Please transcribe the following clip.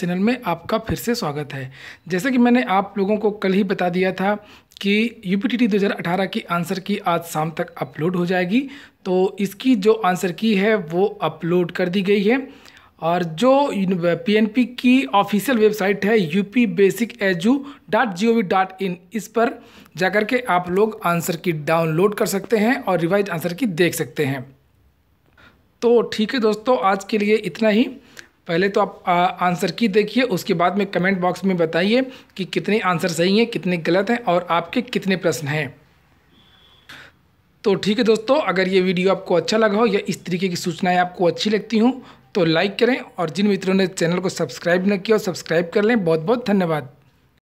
Channel में आपका फिर से स्वागत है। जैसे कि मैंने आप लोगों को कल ही बता दिया था कि यू पी टी 2018 की आंसर की आज शाम तक अपलोड हो जाएगी। तो इसकी जो आंसर की है, वो अपलोड कर दी गई है। और जो पीएनपी की ऑफिशियल वेबसाइट है UP basic edu dot G O V dot in इस पर जाकर के आप लोग आंसर की डाउनलोड कर सकते हैं और रिवाइज आंसर की देख सकते हैं। तो ठीक है दोस्तों, आज के लिए इतना ही। पहले तो आप आ, आंसर की देखिए उसके बाद में कमेंट बॉक्स में बताइए कि कितने आंसर सही हैं कितने गलत हैं और आपके कितने प्रश्न हैं। तो ठीक है दोस्तों अगर ये वीडियो आपको अच्छा लगा हो या इस तरीके की सूचनाएँ आपको अच्छी लगती हों तो लाइक करें और जिन मित्रों ने चैनल को सब्सक्राइब न किया हो सब्सक्राइब कर लें। बहुत बहुत धन्यवाद।